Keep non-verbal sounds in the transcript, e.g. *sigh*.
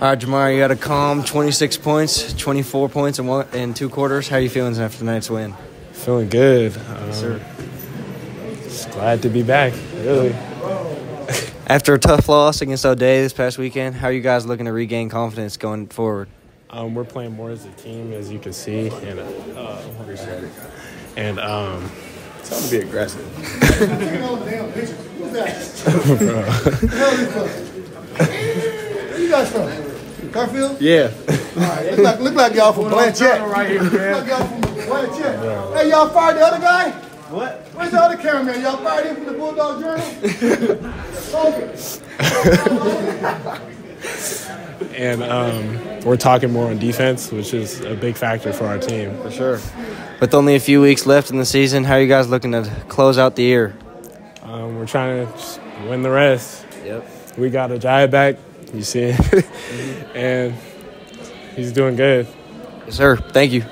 All right, Jamar, you got a calm 26 points, 24 points in, one, in two quarters. How are you feeling after tonight's win? Feeling good. Um, sir. Just glad to be back, really. *laughs* After a tough loss against O'Dea this past weekend, how are you guys looking to regain confidence going forward? Um, we're playing more as a team, as you can see, and uh, and um, Time to be aggressive. *laughs* Where *laughs* you guys from? Garfield? Yeah. All right. Look like, look like y'all from Blanchet. Right here, Look like y'all from Blanchet. Hey, y'all fired the other guy? What? Where's the other cameraman? Y'all fired him from the Bulldog Journal? *laughs* And um, we're talking more on defense, which is a big factor for our team. For sure. With only a few weeks left in the season, how are you guys looking to close out the year? Um, we're trying to win the rest. Yep. We got a giant back, you see, *laughs* and he's doing good. Yes, sir. Thank you.